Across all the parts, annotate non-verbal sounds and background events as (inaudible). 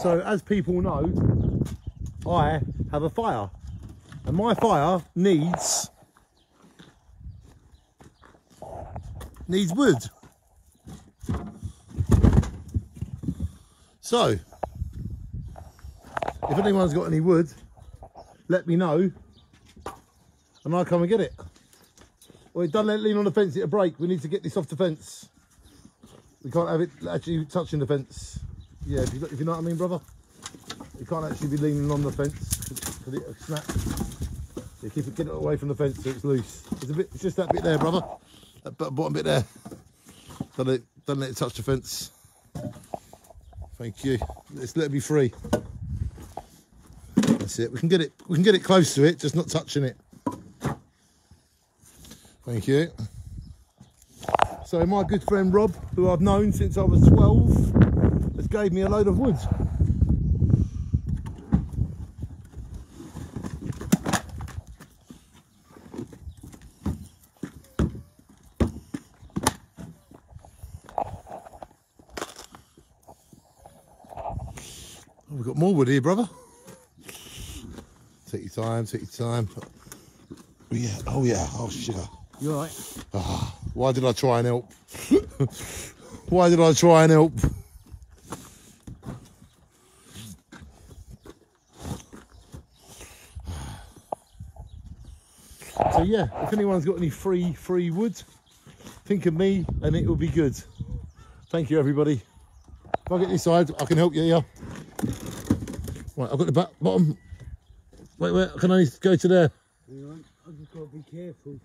So as people know, I have a fire. And my fire needs needs wood. So if anyone's got any wood, let me know and I'll come and get it. Well, it let lean on the fence, it'll break. We need to get this off the fence. We can't have it actually touching the fence. Yeah, if you, if you know what I mean, brother. You can't actually be leaning on the fence because it'll uh, snap. Yeah, keep it, get it away from the fence so it's loose. It's a bit, it's just that bit there, brother. That bottom bit there. Don't let, don't let it touch the fence. Thank you. Let's let it be free. That's it. We can get it. We can get it close to it, just not touching it. Thank you. So my good friend Rob, who I've known since I was 12, has gave me a load of wood. We've got more wood here, brother. Take your time, take your time. Oh yeah, oh yeah, oh sugar. You alright? Ah, why did I try and help? (laughs) why did I try and help? So yeah, if anyone's got any free free wood, think of me and it will be good. Thank you everybody. If I get this side, I can help you, yeah. Right, I've got the back, bottom. Wait, wait, can I go to there? I've just got to be careful.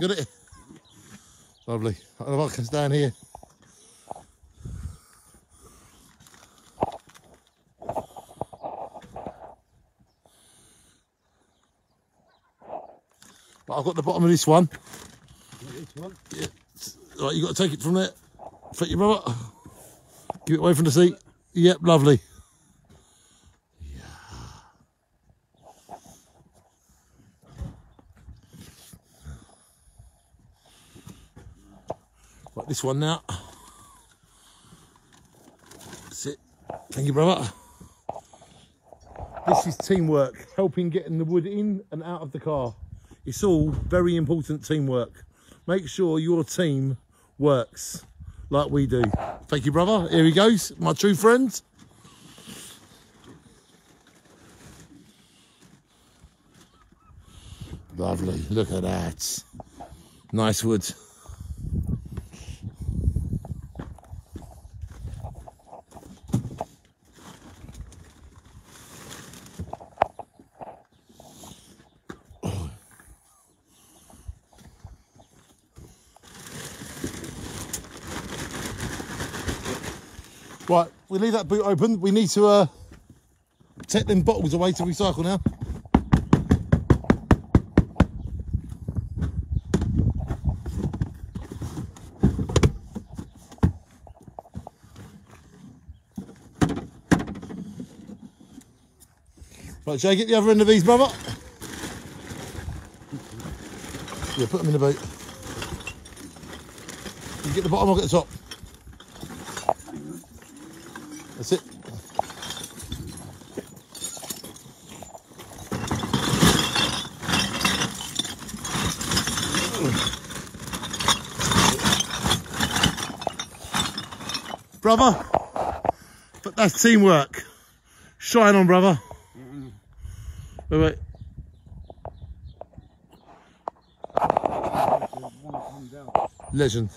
Got it? Lovely. I don't know if I can stand here. But I've got the bottom of this one. One. Yeah. Right, you got to take it from there. Fit your brother. Give it away from the seat. Yep, lovely. Yeah. Right, this one now. That's it. Thank you, brother. This is teamwork, helping getting the wood in and out of the car. It's all very important teamwork. Make sure your team works like we do. Thank you, brother. Here he goes, my true friend. Lovely. Look at that. Nice wood. Right, we leave that boot open. We need to uh, take them bottles away to recycle now. Right, Jay, get the other end of these, brother. Yeah, put them in the boot. You get the bottom, I'll get the top. That's it. Brother, but that's teamwork. Shine on, brother. Wait, wait. Legend.